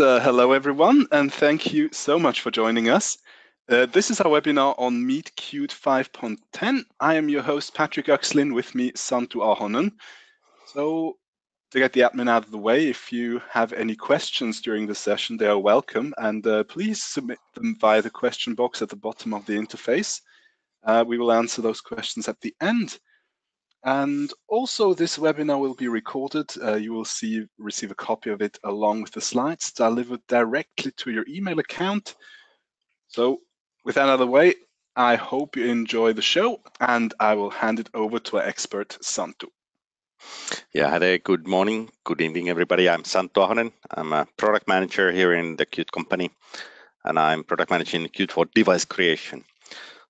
Uh, hello, everyone, and thank you so much for joining us. Uh, this is our webinar on Meet Qt 5.10. I am your host, Patrick Oxlin, with me, Santtu Ahonen. So to get the admin out of the way, if you have any questions during the session, they are welcome, and uh, please submit them via the question box at the bottom of the interface. Uh, we will answer those questions at the end. And also this webinar will be recorded. Uh, you will see receive a copy of it along with the slides delivered directly to your email account. So with that out of the way, I hope you enjoy the show and I will hand it over to our expert, Santtu. Yeah, hi there. Good morning, good evening, everybody. I'm Santtu Ahonen. I'm a product manager here in the Qt company, and I'm product managing Qt for device creation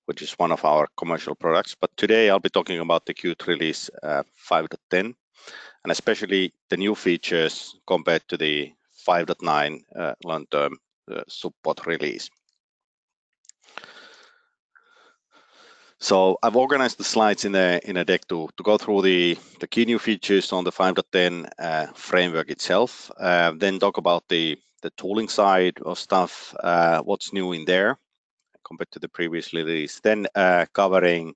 which is one of our commercial products. But today I'll be talking about the Qt release uh, 5.10 and especially the new features compared to the 5.9 uh, long-term uh, support release. So I've organized the slides in a in a deck to to go through the the key new features on the 5.10 uh, framework itself. Uh, then talk about the the tooling side of stuff, uh, what's new in there, compared to the previous release. Then uh, covering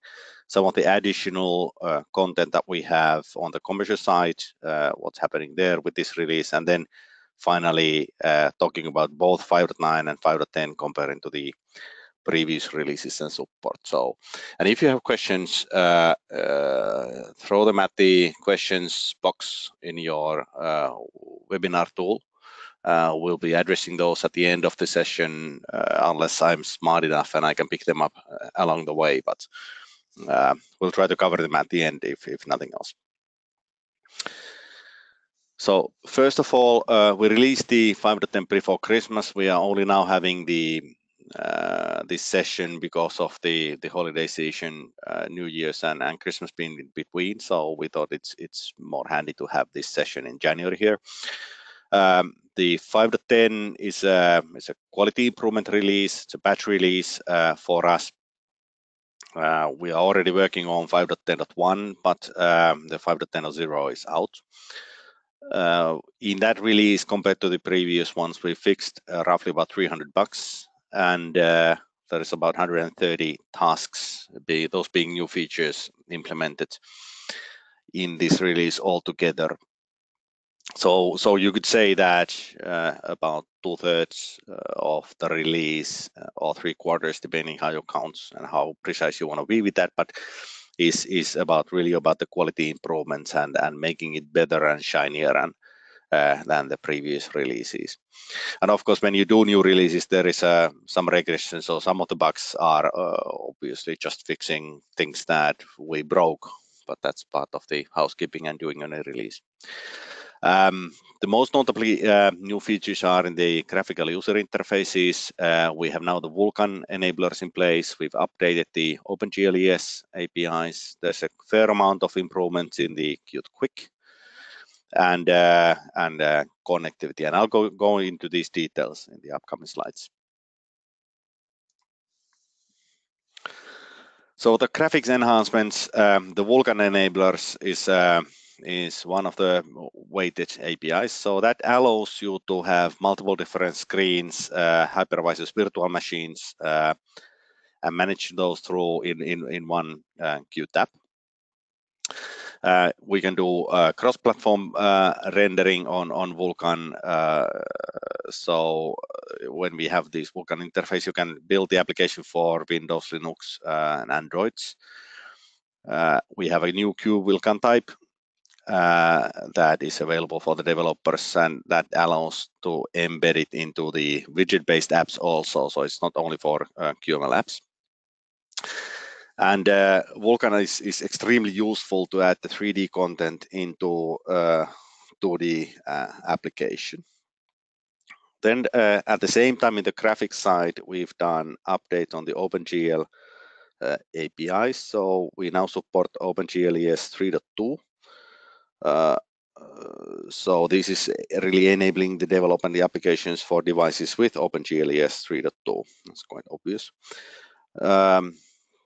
some of the additional uh, content that we have on the commercial side, uh, what's happening there with this release, and then finally uh, talking about both 5.9 and 5.10 comparing to the previous releases and support. So, and if you have questions, uh, uh, throw them at the questions box in your webinar tool uh, we'll be addressing those at the end of the session, uh, unless I'm smart enough and I can pick them up uh, along the way. But uh, we'll try to cover them at the end if, if nothing else. So first of all, uh, we released the 5.10 before Christmas. We are only now having the uh, this session because of the the holiday season, New Year's and, and Christmas being in between. So we thought it's it's more handy to have this session in January here. Um, the 5 to 10 is a, is a quality improvement release. It's a batch release uh, for us. Uh, we are already working on 5.10.1, but um, the 5.10.0 is out. Uh, in that release, compared to the previous ones, we fixed uh, roughly about 300 bugs, and uh, there is about 130 tasks, be, those being new features implemented in this release altogether so so you could say that uh, about two thirds uh, of the release uh, or three quarters depending how you count and how precise you want to be with that but is is about really about the quality improvements and and making it better and shinier and uh, than the previous releases. And of course when you do new releases there is uh, some regression so some of the bugs are uh, obviously just fixing things that we broke but that's part of the housekeeping and doing a release um, the most notably uh, new features are in the graphical user interfaces. Uh, we have now the Vulkan enablers in place. We've updated the OpenGLES APIs. There's a fair amount of improvements in the Qt Quick and uh, and uh, connectivity. And I'll go, go into these details in the upcoming slides. So the graphics enhancements, um, the Vulkan enablers is uh, is one of the weighted APIs. So that allows you to have multiple different screens, uh, hypervisors, virtual machines, uh, and manage those through in, in, in one uh, Qt app. Uh, we can do uh, cross-platform uh, rendering on on Vulkan. Uh, so uh, when we have this Vulkan interface, you can build the application for Windows, Linux, and Androids. we have a new Q Vulkan type uh, that is available for the developers and that allows to embed it into the widget-based apps also. So it's not only for uh, QML apps. And uh, Vulkan is, is extremely useful to add the 3D content into uh, 2D uh, application. Then uh, at the same time in the graphics side, we've done update on the OpenGL uh, APIs. So we now support OpenGLES 3.2 uh, so this is really enabling the development the applications for devices with OpenGLES 3.2. That's quite obvious. Um,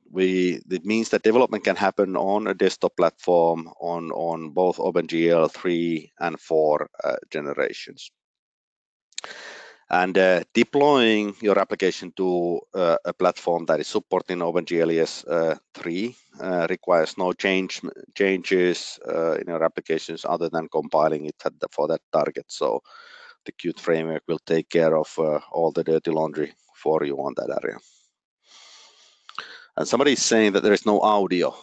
we it means that development can happen on a desktop platform on on both OpenGL 3 and 4 uh, generations. And uh, deploying your application to uh, a platform that is supporting OpenGLES uh, 3 uh, requires no change changes uh, in your applications other than compiling it the, for that target. So the Qt framework will take care of uh, all the dirty laundry for you on that area. And somebody is saying that there is no audio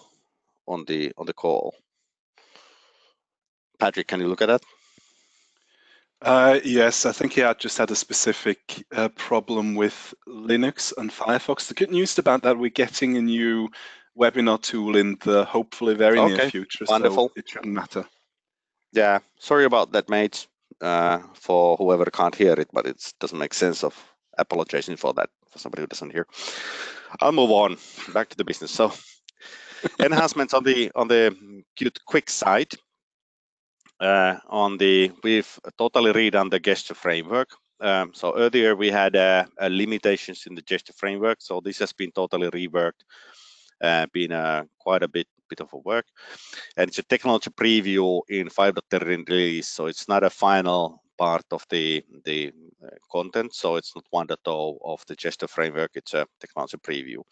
on the on the call. Patrick, can you look at that? Uh, yes, I think yeah, I just had a specific uh, problem with Linux and Firefox. The good news about that, we're getting a new webinar tool in the hopefully very okay. near future, Wonderful. so it shouldn't matter. Yeah, sorry about that, mates. Uh, for whoever can't hear it, but it doesn't make sense of apologizing for that for somebody who doesn't hear. I'll move on back to the business. So enhancements on the on the Qt Quick side on the we've totally redone the gesture framework. Um, so earlier we had uh, uh, limitations in the gesture framework. So this has been totally reworked, uh, been uh, quite a bit bit of a work, and it's a technology preview in 5.10 release. So it's not a final part of the the uh, content. So it's not 1.0 dot all of the gesture framework. It's a technology preview.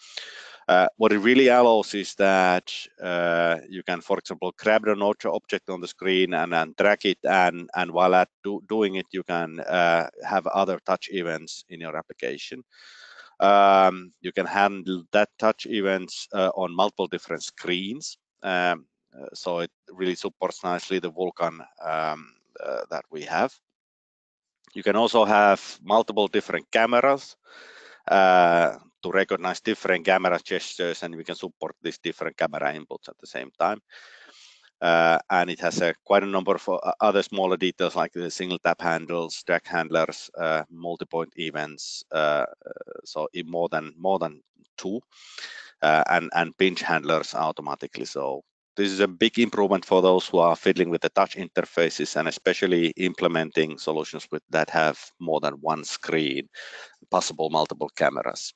Uh, what it really allows is that uh, you can, for example, grab node object on the screen and then drag it, and and while at do, doing it, you can uh, have other touch events in your application. Um, you can handle that touch events uh, on multiple different screens. Um, uh, so it really supports nicely the Vulkan um, uh, that we have. You can also have multiple different cameras to recognize different camera gestures and we can support these different camera inputs at the same time. Uh, and it has a, quite a number of uh, other smaller details like the single tap handles, drag handlers, uh, multi-point events, uh, uh, so more than more than two, uh, and and pinch handlers automatically. So this is a big improvement for those who are fiddling with the touch interfaces and especially implementing solutions with that have more than one screen, possible multiple cameras.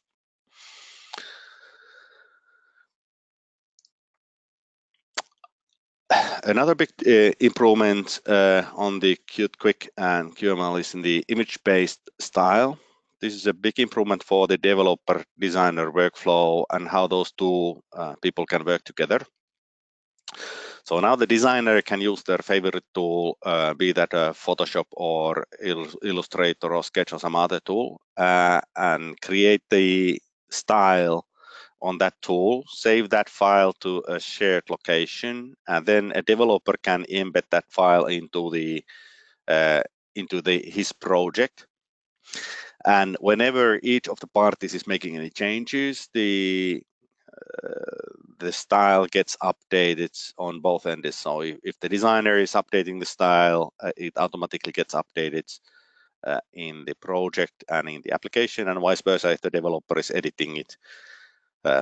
Another big uh, improvement uh, on the Qt Quick and QML is in the image-based style. This is a big improvement for the developer designer workflow and how those two uh, people can work together. So now the designer can use their favorite tool, uh, be that Photoshop or Illustrator or Sketch or some other tool, uh, and create the style on that tool, save that file to a shared location, and then a developer can embed that file into the uh, into the his project. And whenever each of the parties is making any changes, the uh, the style gets updated on both ends. So if, if the designer is updating the style, uh, it automatically gets updated uh, in the project and in the application, and vice versa if the developer is editing it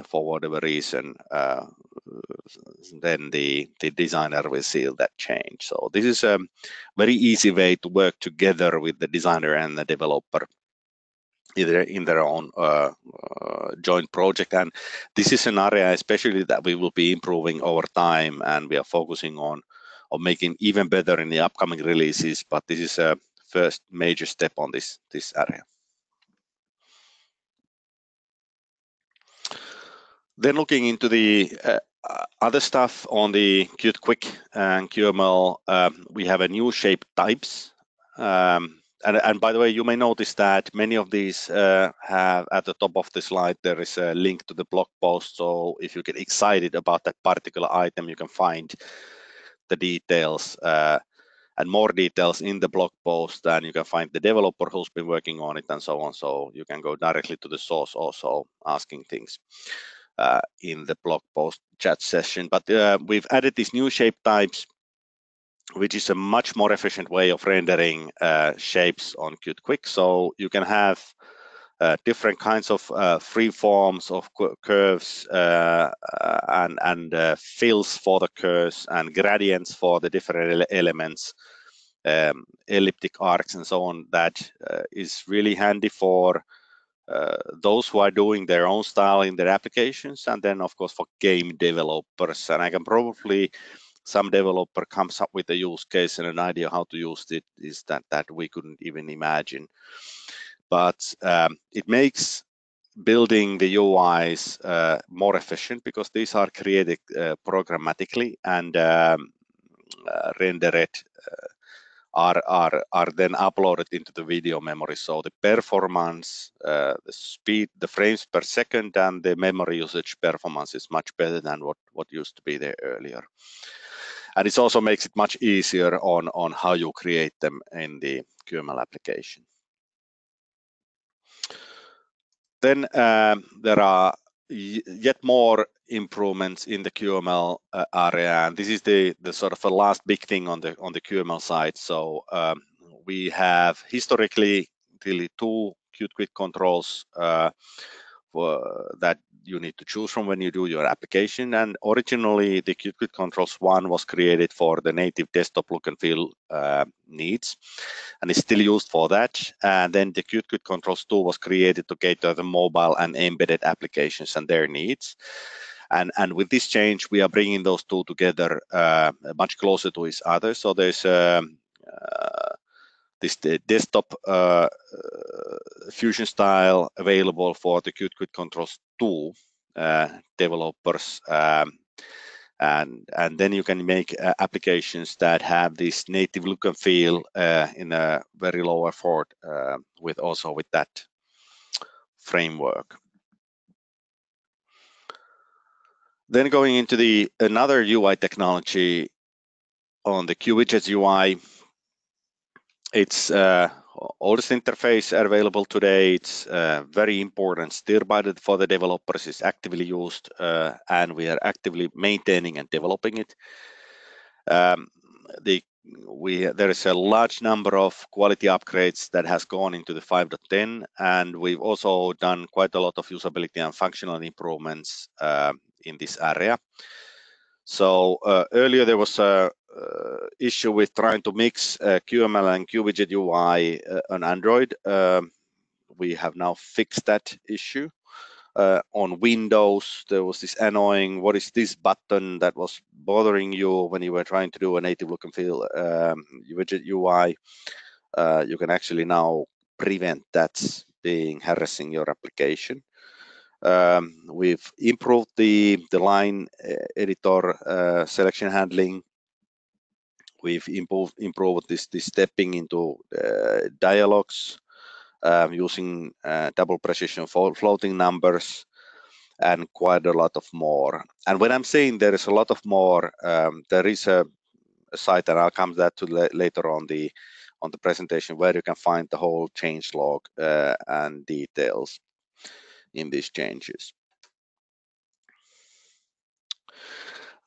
for whatever reason, uh, then the, the designer will see that change. So this is a very easy way to work together with the designer and the developer either in their own uh, uh, joint project. And this is an area especially that we will be improving over time and we are focusing on, on making even better in the upcoming releases, but this is a first major step on this, this area. Then looking into the uh, other stuff on the Qt Quick and QML, um, we have a new shape types. Um, and, and, by the way, you may notice that many of these uh, have at the top of the slide, there is a link to the blog post. So if you get excited about that particular item, you can find the details uh, and more details in the blog post and you can find the developer who's been working on it and so on. So you can go directly to the source also asking things uh, in the blog post chat session. But uh, we've added these new shape types, which is a much more efficient way of rendering uh, shapes on Qt Quick. So you can have uh, different kinds of uh, free forms of curves uh, and, and fills for the curves and gradients for the different elements, um, elliptic arcs and so on. That is really handy for uh, those who are doing their own style in their applications, and then of course for game developers. And I can probably some developer comes up with a use case and an idea how to use it is that that we couldn't even imagine. But um, it makes building the UIs uh, more efficient because these are created uh, programmatically and um, uh, rendered are, are, are then uploaded into the video memory. So the performance, uh, the speed, the frames per second and the memory usage performance is much better than what, what used to be there earlier. And it also makes it much easier on, on how you create them in the QML application. Then um, there are yet more improvements in the QML uh, area, and this is the the sort of a last big thing on the on the QML side. So um, we have historically really two Qt Quick controls uh, that you need to choose from when you do your application. And originally, the Qt Controls 1 was created for the native desktop look and feel uh, needs, and is still used for that. And then the Qt Controls 2 was created to cater the mobile and embedded applications and their needs. And, and with this change, we are bringing those two together uh, much closer to each other. So there's um, uh, this desktop uh, uh, fusion style available for the Qt Controls 2 uh, developers. Um, and, and then you can make uh, applications that have this native look and feel uh, in a very low effort uh, with also with that framework. Then going into the another UI technology on the QWidgets UI, it's uh, oldest interface available today. It's uh, very important still by the, for the developers. It's actively used uh, and we are actively maintaining and developing it. Um, the we there is a large number of quality upgrades that has gone into the 5.10 and we've also done quite a lot of usability and functional improvements uh, in this area. So uh, earlier there was a, issue with trying to mix uh, QML and QWidget UI uh, on Android. Um, we have now fixed that issue. Uh, on Windows, there was this annoying, what is this button that was bothering you when you were trying to do a native look and feel um, widget UI. Uh, you can actually now prevent that being harassing your application. Um, we've improved the, the line uh, editor selection handling we've improved improved this this stepping into uh, dialogues um, using uh, double precision floating numbers and quite a lot of more. And when I'm saying there is a lot of more, um, there is a, a, site, and I'll come that to later on the on the presentation where you can find the whole change log uh, and details in these changes.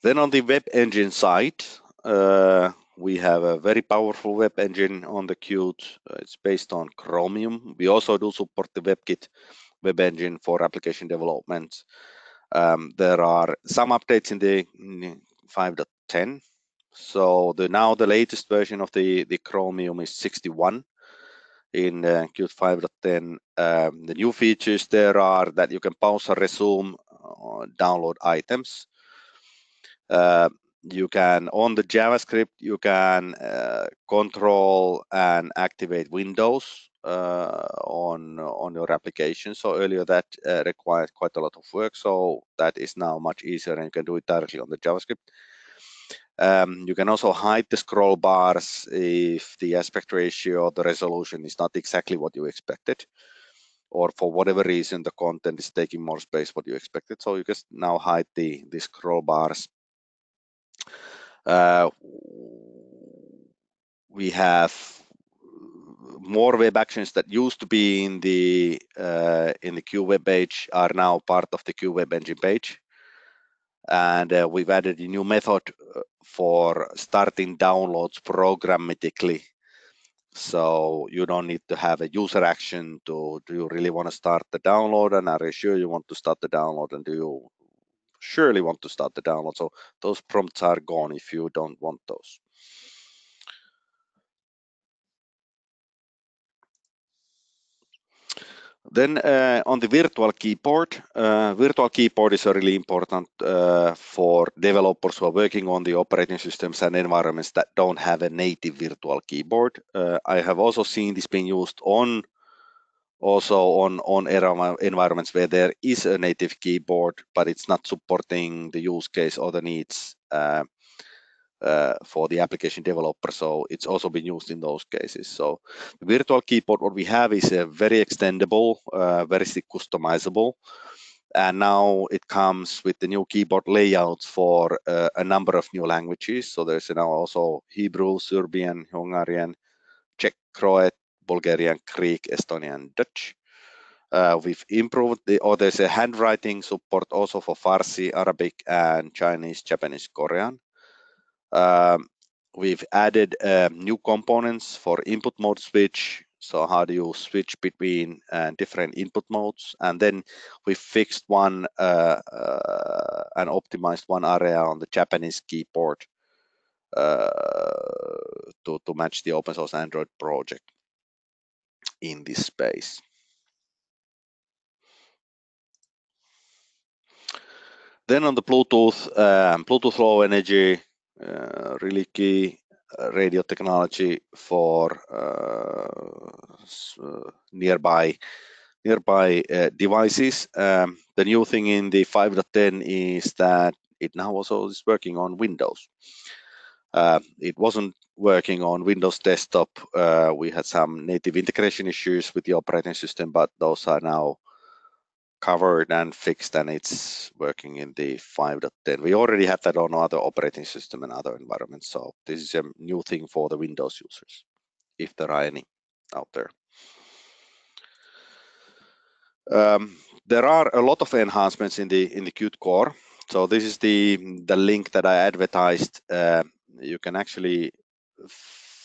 Then on the web engine side, uh, we have a very powerful web engine on the Qt. Uh, it's based on Chromium. We also do support the WebKit web engine for application development. Um, there are some updates in the 5.10. So the now the latest version of the, the Chromium is 61 in uh, Qt 5.10. Um, the new features there are that you can pause or resume uh, download items. Uh, you can on the javascript you can uh, control and activate windows uh, on on your application. So earlier that uh, required quite a lot of work so that is now much easier and you can do it directly on the javascript. Um, you can also hide the scroll bars if the aspect ratio or the resolution is not exactly what you expected or for whatever reason the content is taking more space what you expected. So you can now hide the the scroll bars uh, we have more web actions that used to be in the uh, in the Q web page are now part of the Q web engine page. And uh, we've added a new method uh, for starting downloads programmatically. So you don't need to have a user action to, do you really want to start the download? And are you sure you want to start the download? And do you surely want to start the download. So those prompts are gone if you don't want those. Then uh, on the virtual keyboard, uh, virtual keyboard is really important uh, for developers who are working on the operating systems and environments that don't have a native virtual keyboard. Uh, I have also seen this being used on also on on environments where there is a native keyboard, but it's not supporting the use case or the needs uh, uh, for the application developer. So it's also been used in those cases. So the virtual keyboard, what we have is a very extendable, uh, very customizable. And now it comes with the new keyboard layouts for uh, a number of new languages. So there's now also Hebrew, Serbian, Hungarian, Czech, Croat, Bulgarian, Greek, Estonian, Dutch. Uh, we've improved the, or there's a handwriting support also for Farsi, Arabic, and Chinese, Japanese, Korean. Um, we've added uh, new components for input mode switch. So how do you switch between uh, different input modes? And then we fixed one uh, uh and optimized one area on the Japanese keyboard uh, to, to match the open source Android project in this space. Then on the Bluetooth, um, Bluetooth low energy, uh, really key uh, radio technology for uh, nearby nearby devices. Um, the new thing in the 5.10 is that it now also is working on Windows. Uh, it wasn't working on Windows desktop. Uh, we had some native integration issues with the operating system, but those are now covered and fixed and it's working in the 5.10. We already had that on other operating system and other environments. So this is a new thing for the Windows users, if there are any out there. Um, there are a lot of enhancements in the in the Qt core. So this is the the link that I advertised. Uh, you can actually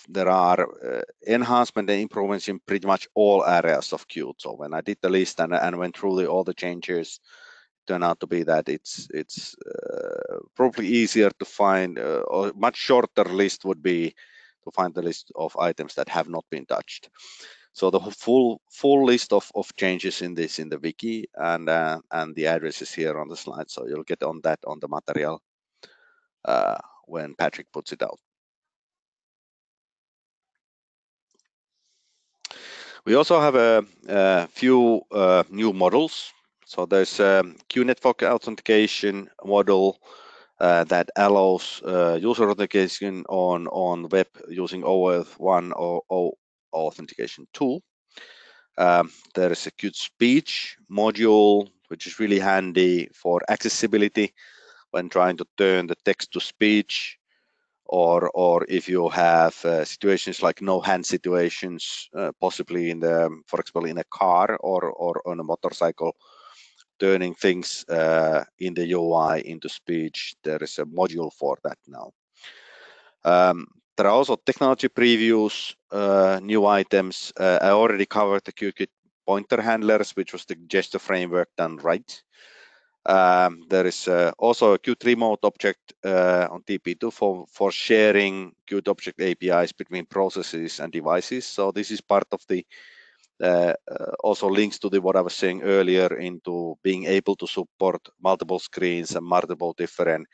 there are uh, enhancement and improvements in pretty much all areas of Qt. So when I did the list and, and went through the, all the changes, turned out to be that it's it's uh, probably easier to find uh, or much shorter list would be to find the list of items that have not been touched. So the full full list of, of changes in this in the wiki and uh, and the address is here on the slide. So you'll get on that on the material uh, when Patrick puts it out. We also have a, a few uh, new models. So there's a QNetwork authentication model uh, that allows uh, user authentication on, on web using OAuth 1 or O authentication tool. Um, there is a Qt speech module, which is really handy for accessibility when trying to turn the text to speech or or if you have uh, situations like no hand situations, uh, possibly in the, for example, in a car or or on a motorcycle, turning things uh, in the UI into speech. There is a module for that now. Um, there are also technology previews, uh, new items. Uh, I already covered the Qt Quick pointer handlers, which was the gesture framework done right. Um, there is uh, also a Qt remote object uh, on TP2 for, for sharing Qt object APIs between processes and devices. So this is part of the uh, uh, also links to the what I was saying earlier into being able to support multiple screens and multiple different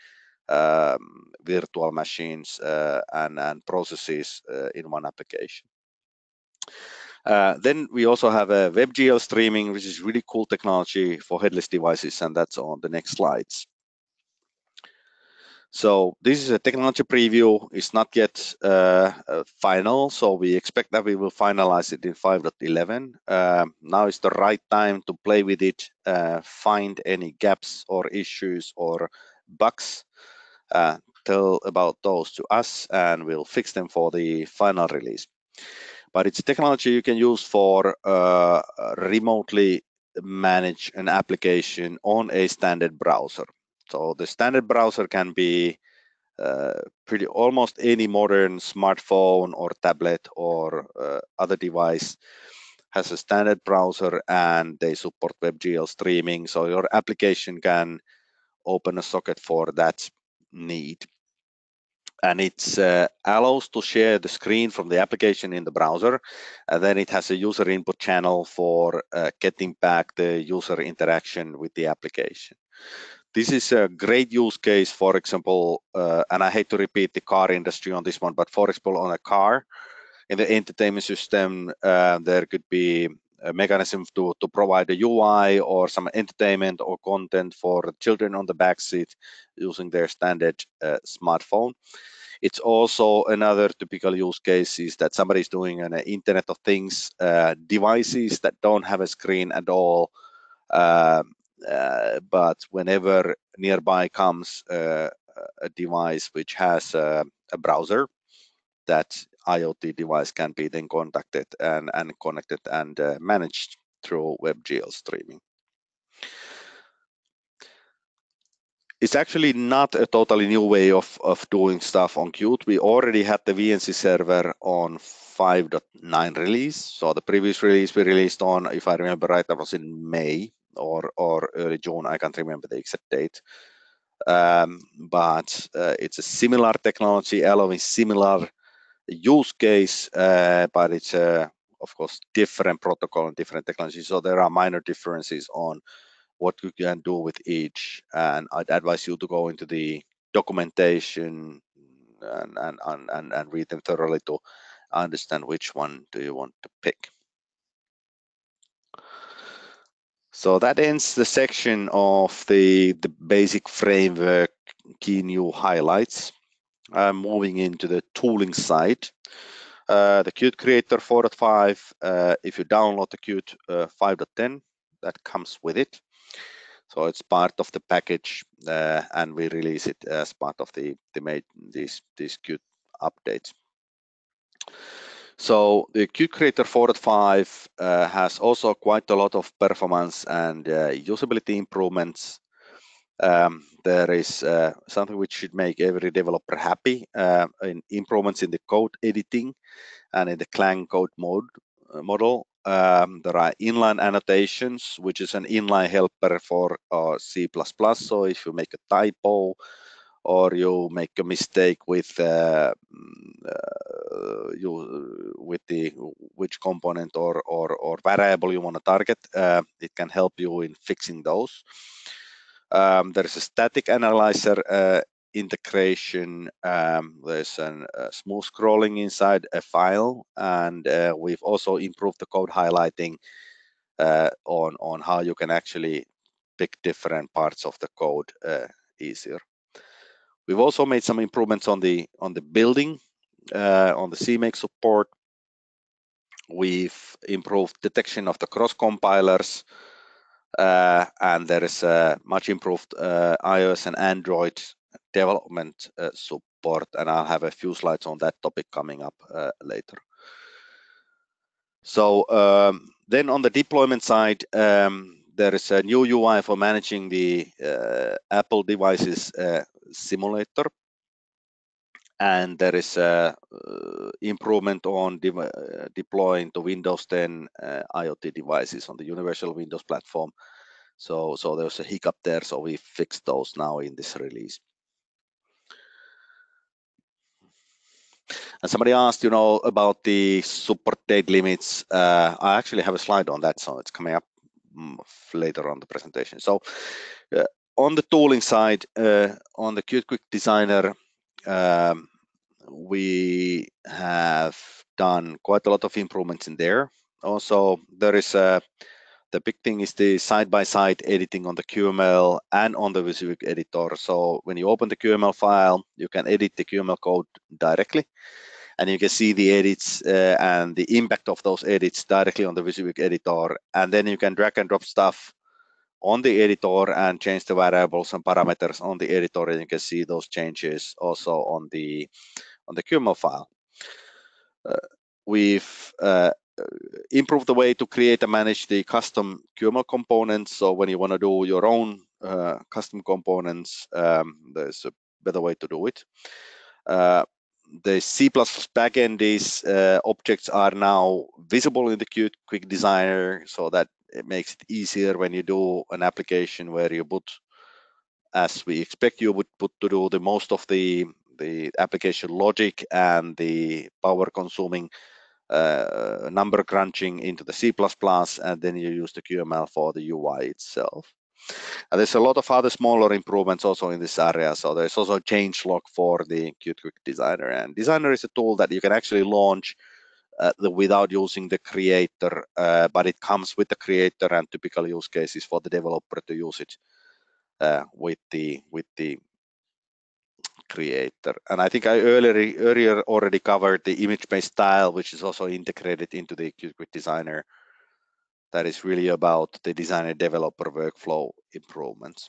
um, virtual machines uh, and, and processes uh, in one application. Uh, then we also have a WebGL streaming, which is really cool technology for headless devices, and that's on the next slides. So this is a technology preview. It's not yet uh, uh, final, so we expect that we will finalize it in 5.11. Uh, now is the right time to play with it, uh, find any gaps or issues or bugs, uh, tell about those to us, and we'll fix them for the final release but it's technology you can use for uh, remotely manage an application on a standard browser. So the standard browser can be uh, pretty almost any modern smartphone or tablet or uh, other device has a standard browser and they support WebGL streaming. So your application can open a socket for that need. And it uh, allows to share the screen from the application in the browser and then it has a user input channel for uh, getting back the user interaction with the application. This is a great use case for example uh, and i hate to repeat the car industry on this one but for example on a car in the entertainment system uh, there could be a mechanism to, to provide a UI or some entertainment or content for children on the back seat using their standard uh, smartphone. It's also another typical use case is that somebody is doing an Internet of Things uh, devices that don't have a screen at all. Um, uh, but whenever nearby comes uh, a device which has a, a browser that IoT device can be then contacted and, and connected and uh, managed through WebGL streaming. It's actually not a totally new way of, of doing stuff on Qt. We already had the VNC server on 5.9 release. So the previous release we released on, if I remember right, that was in May or, or early June. I can't remember the exact date. Um, but uh, it's a similar technology allowing similar use case, uh, but it's uh, of course different protocol and different technology. So there are minor differences on what you can do with each. And I'd advise you to go into the documentation and, and, and, and read them thoroughly to understand which one do you want to pick. So that ends the section of the, the basic framework key new highlights. I'm moving into the tooling side. Uh, the Qt Creator 4.5, uh, if you download the Qt uh, 5.10, that comes with it. So it's part of the package, uh, and we release it as part of the, the made these these Qt updates. So the Qt Creator 4.5 uh, has also quite a lot of performance and uh, usability improvements um, there is uh, something which should make every developer happy uh, in improvements in the code editing and in the Clang code mode uh, model. Um, there are inline annotations, which is an inline helper for uh, C++. So if you make a typo or you make a mistake with uh, mm, uh, you with the which component or or, or variable you want to target, it can help you in fixing those. Um, there is a static analyzer uh, integration. Um, there's a uh, smooth scrolling inside a file, and uh, we've also improved the code highlighting uh, on on how you can actually pick different parts of the code uh, easier. We've also made some improvements on the on the building, on the CMake support. We've improved detection of the cross compilers. Uh, and there is a much improved uh, iOS and Android development uh, support, and I'll have a few slides on that topic coming up later. So um, then on the deployment side, um, there is a new UI for managing the Apple devices simulator. And there is a uh, improvement on de deploying to Windows 10 IoT devices on the Universal Windows platform. So, so there's a hiccup there, so we fixed those now in this release. And somebody asked, you know, about the support date limits. Uh, I actually have a slide on that, so it's coming up mm, later on the presentation. So uh, on the tooling side, uh, on the Qt Quick Designer, um, we have done quite a lot of improvements in there. Also, there is a the big thing is the side-by-side -side editing on the QML and on the Wysiwyg editor. So when you open the QML file, you can edit the QML code directly, and you can see the edits uh, and the impact of those edits directly on the Wysiwyg editor. And then you can drag and drop stuff on the editor and change the variables and parameters on the editor, and you can see those changes also on the on the QML file. Uh, we've uh, improve the way to create and manage the custom QML components. So when you want to do your own uh, custom components, um, there's a better way to do it. Uh, the C++ backend is uh, objects are now visible in the Qt Quick Designer, so that it makes it easier when you do an application where you put, as we expect you would put to do the most of the the application logic and the power consuming uh, number crunching into the C++, and then you use the QML for the UI itself. And there's a lot of other smaller improvements also in this area. So there's also a change log for the Qt Quick Designer. And Designer is a tool that you can actually launch uh, the, without using the creator, uh, but it comes with the creator and typical use cases for the developer to use it uh, with the with the creator. And I think I earlier earlier already covered the image-based style, which is also integrated into the Qt Designer. That is really about the designer developer workflow improvements.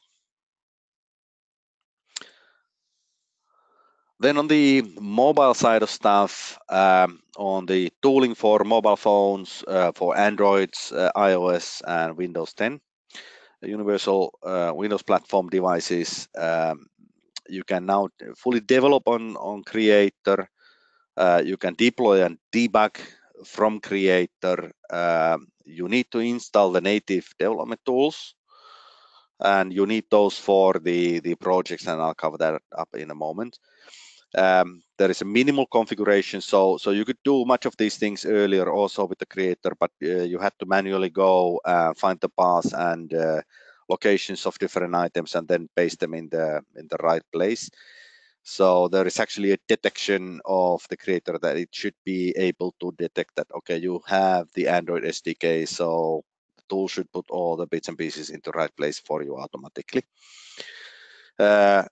Then on the mobile side of stuff, um, on the tooling for mobile phones, uh, for Androids, uh, iOS, and Windows 10, universal uh, Windows platform devices, um, you can now fully develop on, on Creator. Uh, you can deploy and debug from Creator. Um, you need to install the native development tools and you need those for the, the projects and I'll cover that up in a moment. Um, there is a minimal configuration, so so you could do much of these things earlier also with the creator, but uh, you had to manually go uh, find the path and uh, locations of different items and then paste them in the in the right place. So there is actually a detection of the creator that it should be able to detect that, okay, you have the Android SDK, so the tool should put all the bits and pieces into the right place for you automatically. Uh,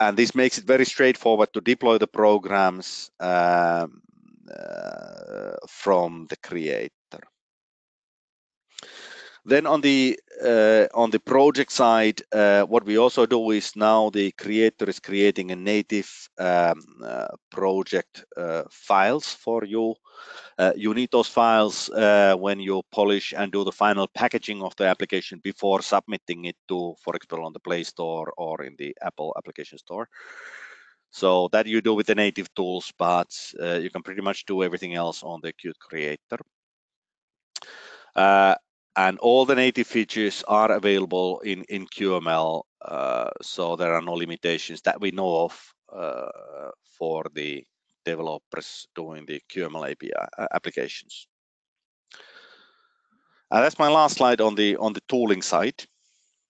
and this makes it very straightforward to deploy the programs um, uh, from the creator. Then on the uh, on the project side, uh, what we also do is now the creator is creating a native um, uh, project uh, files for you. Uh, you need those files uh, when you polish and do the final packaging of the application before submitting it to, for example, on the Play Store or in the Apple Application Store. So that you do with the native tools, but you can pretty much do everything else on the Qt Creator. Uh, and all the native features are available in in QML, uh, so there are no limitations that we know of uh, for the developers doing the QML API uh, applications. And that's my last slide on the on the tooling side.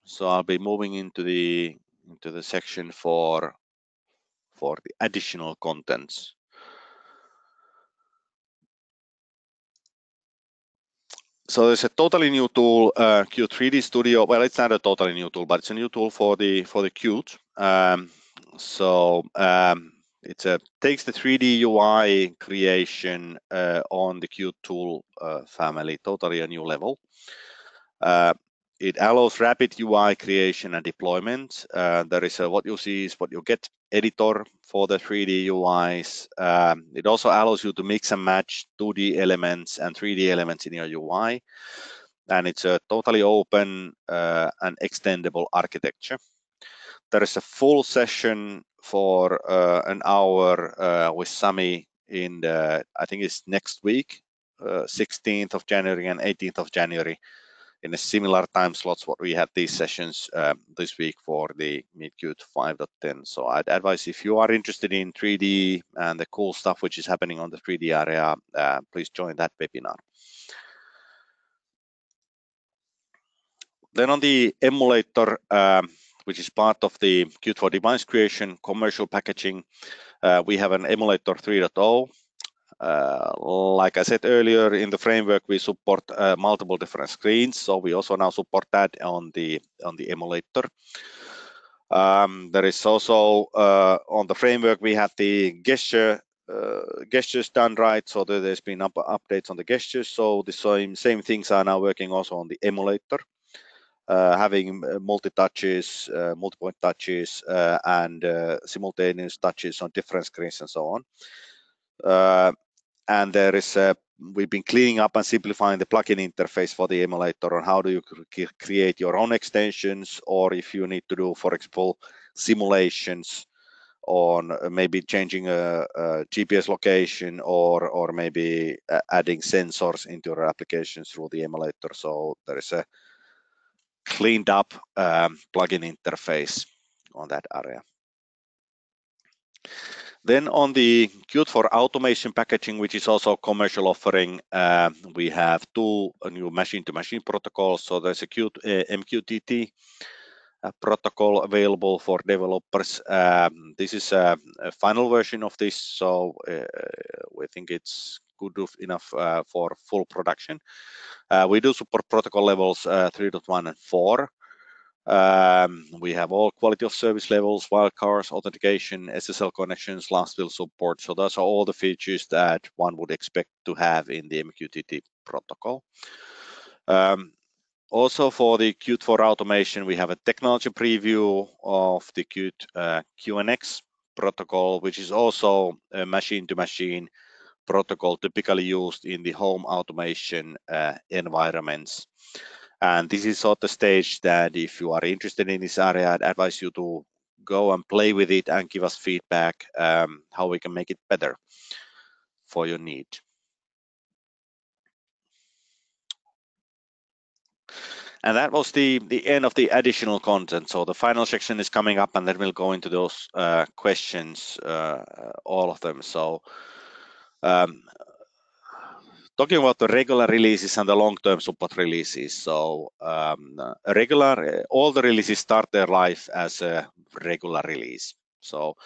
So I'll be moving into the into the section for for the additional contents. So there's a totally new tool, uh, Qt 3D Studio. Well, it's not a totally new tool, but it's a new tool for the for the Qt. Um, so um, it takes the 3D UI creation uh, on the Qt tool uh, family, totally a new level. It allows rapid UI creation and deployment. Uh, there is a, what you see is what you get editor for the 3D UIs. Um, it also allows you to mix and match 2D elements and 3D elements in your UI. And it's a totally open uh, and extendable architecture. There is a full session for uh, an hour uh, with Sami in the, I think it's next week, 16th uh, of January and 18th of January in a similar time slots what we had these sessions uh, this week for the Qt 5.10. So I'd advise if you are interested in 3D and the cool stuff which is happening on the 3D area, uh, please join that webinar. Then on the emulator, um, which is part of the Qt for device creation commercial packaging, uh, we have an emulator 3.0 uh, like I said earlier, in the framework we support uh, multiple different screens, so we also now support that on the on the emulator. Um, there is also uh, on the framework we have the gesture uh, gestures done right, so there's been up updates on the gestures. So the same same things are now working also on the emulator. Uh, having uh, multi touches, uh, multi-point touches, and simultaneous touches on different screens and so on and there is a we've been cleaning up and simplifying the plugin interface for the emulator on how do you create your own extensions or if you need to do for example simulations on uh, maybe changing a, a GPS location or or maybe uh, adding sensors into your applications through the emulator. So there is a cleaned up um, plugin interface on that area Then on the Qt for automation packaging, which is also a commercial offering, uh, we have two new machine-to-machine -machine protocols. So there's a Qt uh, MQTT uh, protocol available for developers. Um, this is a, final version of this, so we think it's good enough for full production. We do support protocol levels 3.1 and 4. Um, we have all quality of service levels, wildcards, authentication, SSL connections, last will support. So those are all the features that one would expect to have in the MQTT protocol. Um, also for the Qt for automation, we have a technology preview of the Qt uh, KNX protocol, which is also a machine-to-machine -machine protocol typically used in the home automation uh, environments. And this is sort of stage that if you are interested in this area, I'd advise you to go and play with it and give us feedback um, how we can make it better for your need. And that was the, the end of the additional content. So the final section is coming up and then we'll go into those uh, questions, uh, all of them. So um, talking about the regular releases and the long-term support releases. So um, regular, all the releases start their life as a regular release. So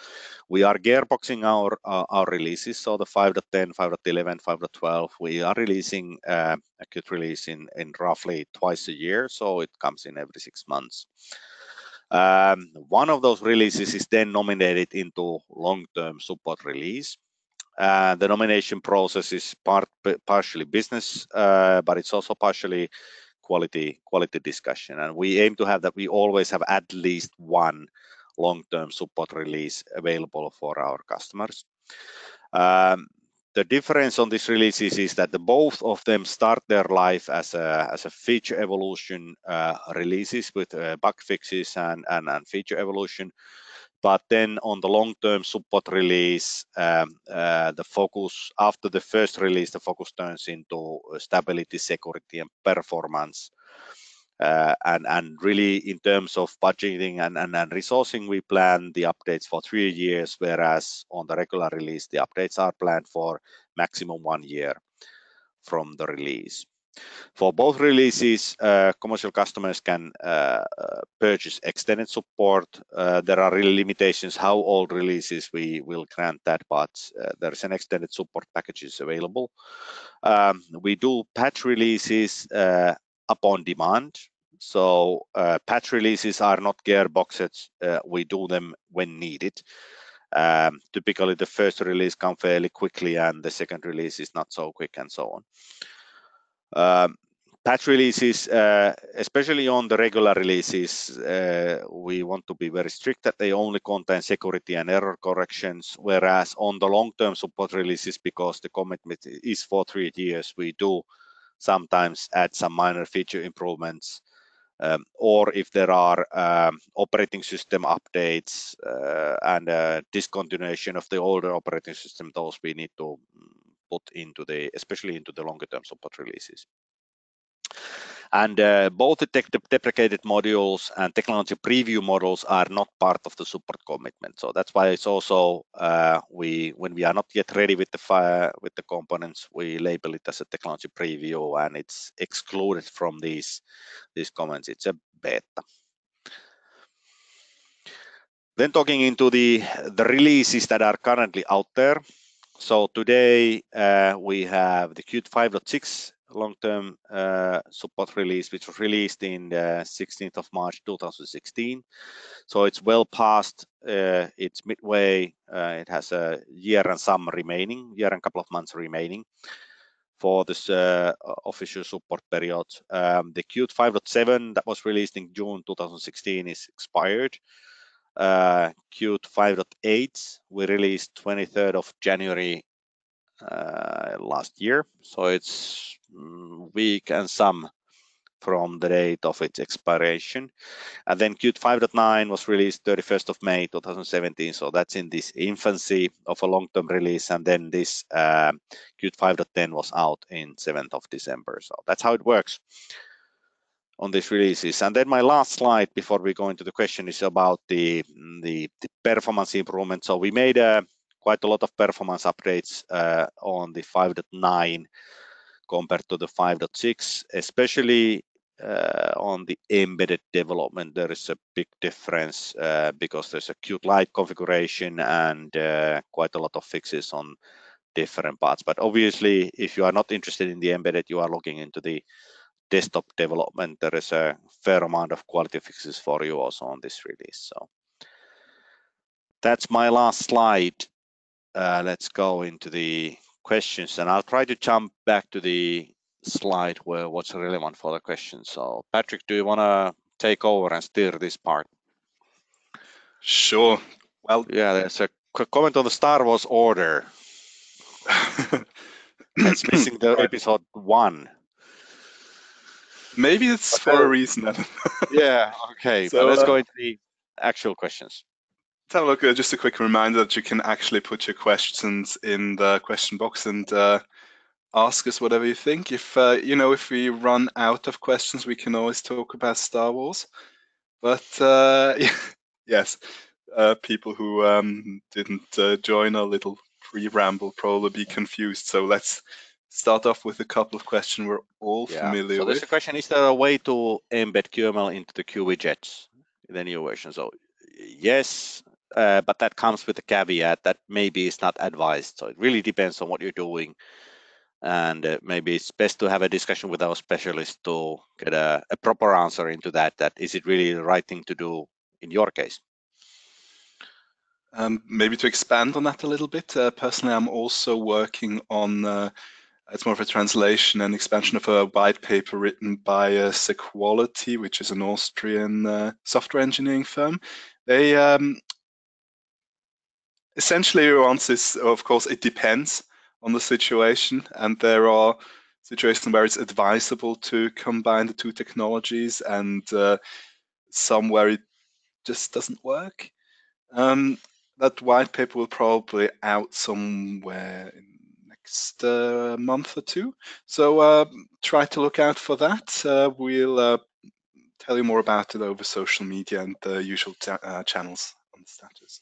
we are gearboxing our uh, our releases. So the 5.10, 5.11, 5.12, we are releasing uh, a Qt release in in roughly twice a year. So it comes in every six months. Um, one of those releases is then nominated into long-term support release. Uh, the nomination process is part partially business, uh, but it's also partially quality quality discussion. And we aim to have that we always have at least one long-term support release available for our customers. Um, the difference on these releases is that the both of them start their life as a as a feature evolution uh, releases with uh, bug fixes and, and and feature evolution but then on the long-term support release, um, uh, the focus after the first release, the focus turns into stability, security, and performance. Uh, and and really in terms of budgeting and, and, and resourcing, we plan the updates for three years, whereas on the regular release, the updates are planned for maximum one year from the release. For both releases, uh, commercial customers can uh, purchase extended support. Uh, there are really limitations how old releases we will grant that, but uh, there's an extended support packages available. Um, we do patch releases uh, upon demand. So uh, patch releases are not gearboxes. we do them when needed. Um, typically, the first release comes fairly quickly, and the second release is not so quick, and so on. Um, patch releases, uh, especially on the regular releases, uh, we want to be very strict that they only contain security and error corrections, whereas on the long-term support releases, because the commitment is for three years, we do sometimes add some minor feature improvements. Um, or if there are um, operating system updates uh, and discontinuation of the older operating system, those we need to put into the, especially into the longer term support releases. And uh, both the deprecated modules and technology preview models are not part of the support commitment. So that's why it's also uh, we when we are not yet ready with the fire with the components, we label it as a technology preview, and it's excluded from these these comments. It's a beta. Then talking into the the releases that are currently out there. So today uh, we have the Qt 5.6 long-term uh, support release, which was released in the 16th of March 2016. So it's well past uh, its midway. Uh, it has a year and some remaining, year and couple of months remaining for this uh, official support period. Um, the Qt 5.7 that was released in June 2016 is expired uh, Qt 5.8 we released 23rd of January uh, last year. So it's mm, week and some from the date of its expiration. And then Qt 5.9 was released 31st of May 2017. So that's in this infancy of a long-term release. And then this uh, Qt 5.10 was out in 7th of December. So that's how it works on these releases. And then my last slide before we go into the question is about the, the, the performance improvement. So we made a quite a lot of performance updates uh, on the 5.9 compared to the 5.6, especially uh, on the embedded development, there is a big difference uh, because there's a Qt Lite configuration and uh, quite a lot of fixes on different parts. But obviously, if you are not interested in the embedded, you are looking into the desktop development, there is a fair amount of quality fixes for you also on this release. So that's my last slide. Uh, let's go into the questions and I'll try to jump back to the slide where what's relevant for the question. So Patrick, do you want to take over and steer this part? Sure. Well, yeah, there's a comment on the Star Wars order. That's missing the episode one. Maybe it's okay. for a reason. yeah. Okay. So let's uh, go into the actual questions. Have a look. Uh, just a quick reminder that you can actually put your questions in the question box and uh, ask us whatever you think. If uh, you know, if we run out of questions, we can always talk about Star Wars. But uh, yes, uh, people who um, didn't uh, join our little pre-ramble probably be confused. So let's start off with a couple of questions we're all yeah. familiar so with. So a question: Is there a way to embed QML into the Qt widgets in the new version? So yes, uh, but that comes with a caveat that maybe it's not advised. So it really depends on what you're doing and uh, maybe it's best to have a discussion with our specialist to get a, a, proper answer into that that is it really the right thing to do in your case um, maybe to expand on that a little bit uh, personally i'm also working on uh, it's more of a translation and expansion of a white paper written by uh, Sequality, which is an Austrian uh, software engineering firm. They um, essentially answer this, of course, it depends on the situation, and there are situations where it's advisable to combine the two technologies, and uh, some where it just doesn't work. Um, that white paper will probably out somewhere in next uh, month or two. So uh, try to look out for that. Uh, we'll uh, tell you more about it over social media and the usual uh, channels on the status.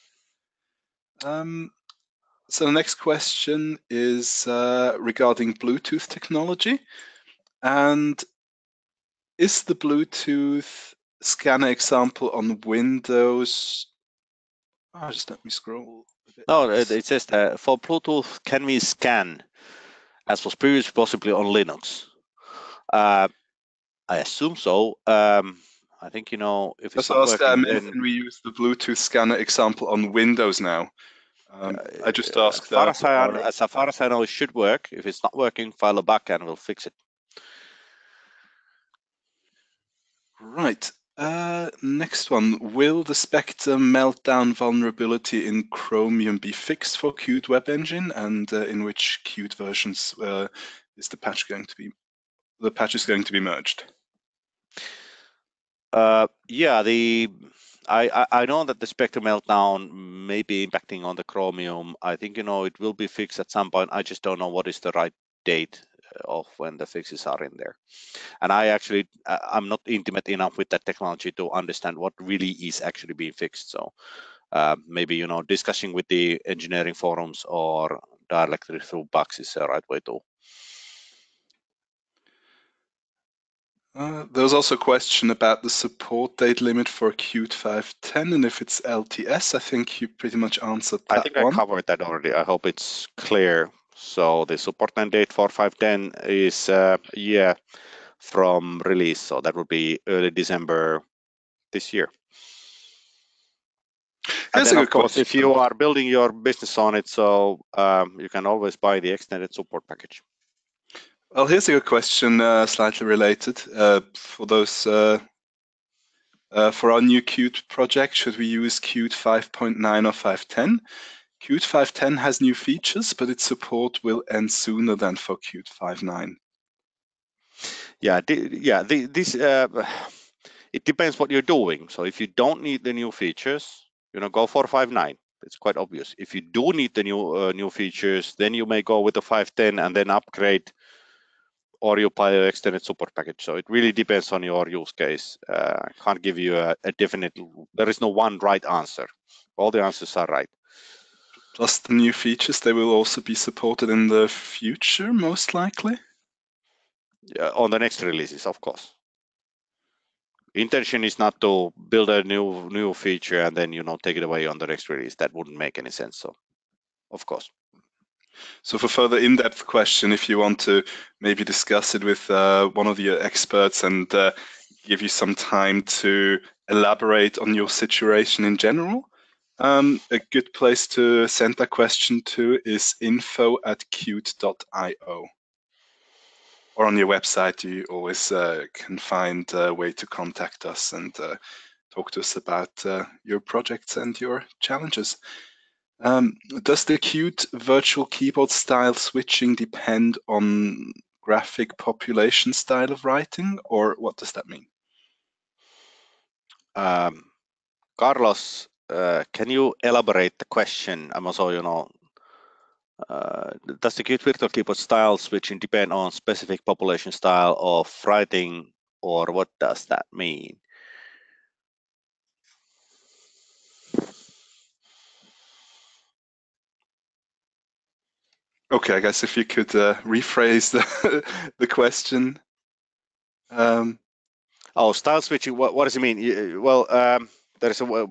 Um, so the next question is uh, regarding Bluetooth technology. And is the Bluetooth scanner example on Windows? Oh, just let me scroll. No, it, it says that for Bluetooth, can we scan as was previously possibly on Linux? Uh, I assume so. Um, I think you know if it's not working, um, then... we use the Bluetooth scanner example on Windows now. Um, uh, I just asked as far as, I, as far as I know, it should work. If it's not working, file a back and we'll fix it. Right. Uh, next one. Will the Spectre meltdown vulnerability in Chromium be fixed for Qt Web Engine? And uh, in which Qt versions uh, is the patch going to be? The patch is going to be merged. Uh, yeah, the I, I know that the Spectre meltdown may be impacting on the Chromium. I think you know it will be fixed at some point. I just don't know what is the right date of when the fixes are in there. And I actually I'm not intimate enough with that technology to understand what really is actually being fixed. So uh, maybe you know discussing with the engineering forums or directly through bugs is the right way to Uh, there was also a question about the support date limit for Qt 510 and if it's LTS. I think you pretty much answered that I think one. I covered that already. I hope it's clear. So the support end date for 510 is uh, a year from release. So that would be early December this year. And then, of course, if you are building your business on it, so um, you can always buy the extended support package. Well, here's a good question, uh, slightly related. Uh, for those, uh, uh for our new Qt project, should we use Qt 5.9 or 5.10? Qt 5.10 has new features, but its support will end sooner than for Qt 5.9. Yeah, yeah. The, this uh, it depends what you're doing. So if you don't need the new features, you know, go for 5.9. It's quite obvious. If you do need the new uh, new features, then you may go with the 5.10 and then upgrade or you buy an extended support package. So it really depends on your use case. Uh, I can't give you a, a, definite, there is no one right answer. All the answers are right. Plus the new features, they will also be supported in the future, most likely. Yeah, on the next releases, of course. Intention is not to build a new new feature and then you know take it away on the next release. That wouldn't make any sense. So, of course. So for further in-depth question, if you want to maybe discuss it with uh, one of your experts and uh, give you some time to elaborate on your situation in general, um, a good place to send that question to is info at qt.io. Or on your website, you always uh, can find a way to contact us and uh, talk to us about uh, your projects and your challenges. Um, does the Qt virtual keyboard style switching depend on graphic population style of writing, or what does that mean? Um, Carlos, can you elaborate the question? I'm also, you know, uh, does the Qt virtual keyboard style switching depend on specific population style of writing, or what does that mean? Okay, I guess if you could uh, rephrase the, the question. Um, oh, style switching, what, what does it mean? Well, um, there's a,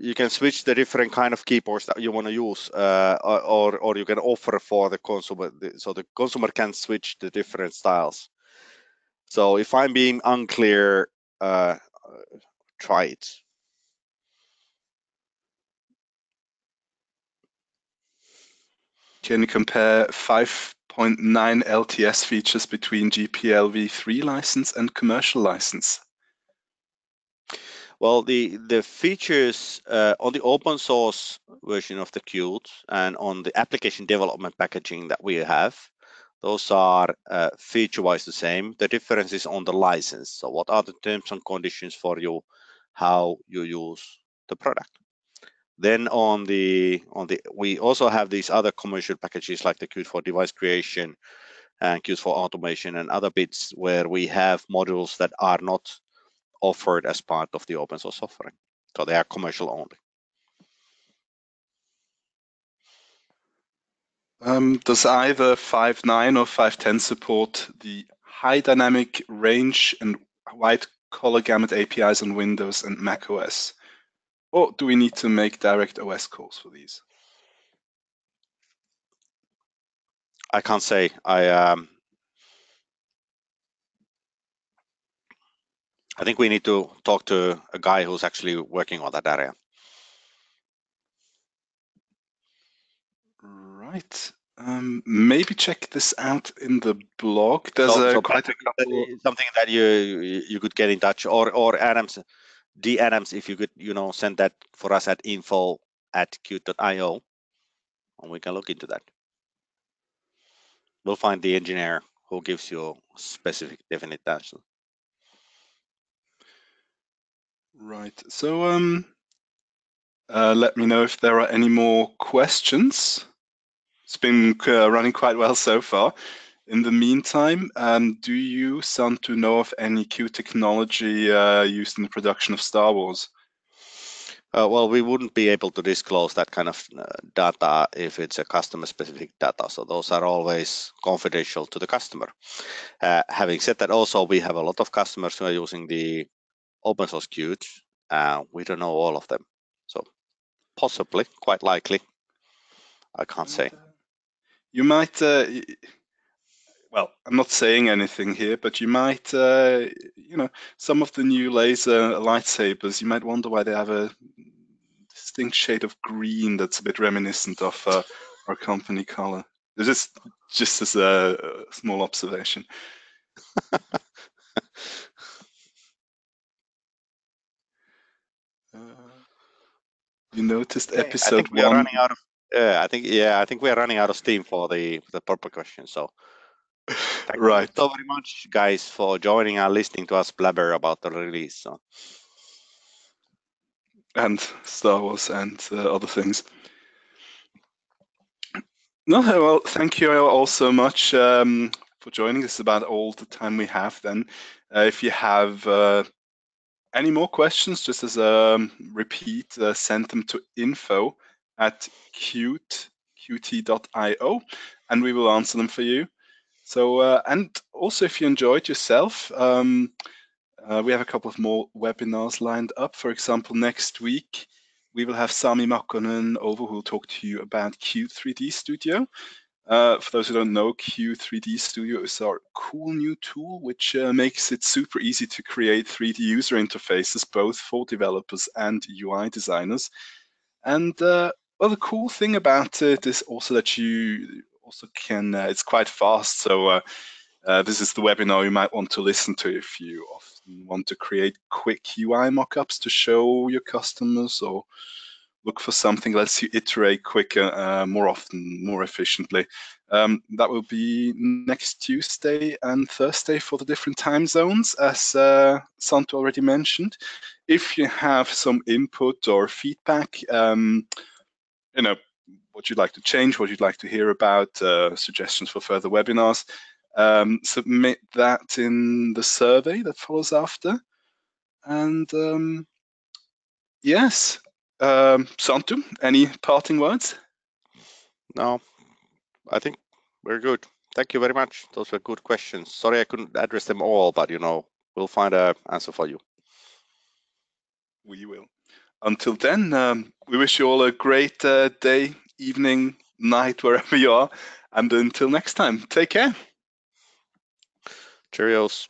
you can switch the different kind of keyboards that you want to use, uh, or, or you can offer for the consumer, so the consumer can switch the different styles. So if I'm being unclear, uh, try it. Can you compare 5.9 LTS features between GPL v3 license and commercial license? Well, the the features uh, on the open source version of the Qt and on the application development packaging that we have, those are uh, feature-wise the same. The difference is on the license. So, what are the terms and conditions for you, how you use the product? Then on the on the we also have these other commercial packages like the Qt for device creation and Qt for automation and other bits where we have modules that are not offered as part of the open source offering. So they are commercial only. Um, does either 5.9 or 5.10 support the high dynamic range and wide color gamut APIs on Windows and Mac OS? Or do we need to make direct OS calls for these? I can't say. I um, I think we need to talk to a guy who's actually working on that area. Right. Um, maybe check this out in the blog. There's so, a, so quite a couple... something that you you could get in touch or or Adams D Adams, if you could, you know, send that for us at info at qt.io, and we can look into that. We'll find the engineer who gives you specific definite answer. Right. So um, uh, let me know if there are any more questions. It's been uh, running quite well so far. In the meantime, um, do you, sound to know of any Qt technology uh, used in the production of Star Wars? Uh, well, we wouldn't be able to disclose that kind of uh, data if it's a customer-specific data. So those are always confidential to the customer. Uh, having said that, also we have a lot of customers who are using the open source Qt. Uh, we don't know all of them. So possibly, quite likely, I can't say. You might uh, well, I'm not saying anything here, but you might, uh, you know, some of the new laser lightsabers, you might wonder why they have a distinct shade of green that's a bit reminiscent of uh, our company color. This is just as a small observation. you noticed episode I think we one. Are running out of, uh, I think yeah, I think we are running out of steam for the the purple question. So Thank right. you so very much, guys, for joining and listening to us blabber about the release. So. And Star Wars and uh, other things. No, well, thank you all so much um, for joining. This is about all the time we have then. Uh, if you have uh, any more questions, just as a um, repeat, uh, send them to info at qt, qt.io, and we will answer them for you. So, uh, and also if you enjoyed yourself, um, uh, we have a couple of more webinars lined up. For example, next week, we will have Sami Makkonen over who will talk to you about Qt 3D Studio. Uh, for those who don't know, Qt 3D Studio is our cool new tool, which uh, makes it super easy to create 3D user interfaces, both for developers and UI designers. And uh, well, the cool thing about it is also that you also can, uh, it's quite fast. So uh, this is the webinar you might want to listen to if you often want to create quick UI mockups to show your customers or look for something that lets you iterate quicker, uh, more often, more efficiently. Um, that will be next Tuesday and Thursday for the different time zones, as uh, Santo already mentioned. If you have some input or feedback, um, you know, what you'd like to change, what you'd like to hear about, uh, suggestions for further webinars, um, submit that in the survey that follows after. And um, yes, um, Santu, any parting words? No, I think we're good. Thank you very much. Those were good questions. Sorry I couldn't address them all, but you know, we'll find an answer for you. We will. Until then, um, we wish you all a great uh, day, evening, night, wherever you are. And until next time, take care. Cheerios.